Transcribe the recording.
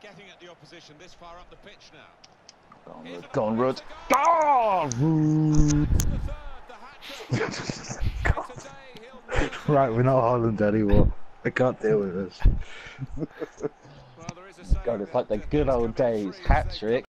getting at the opposition this far up the pitch now. Gone on, Ruud. Oh, right, we're not Holland anymore. I can't deal with this. Well, God, it's like the good old days. Patrick. Hat trick.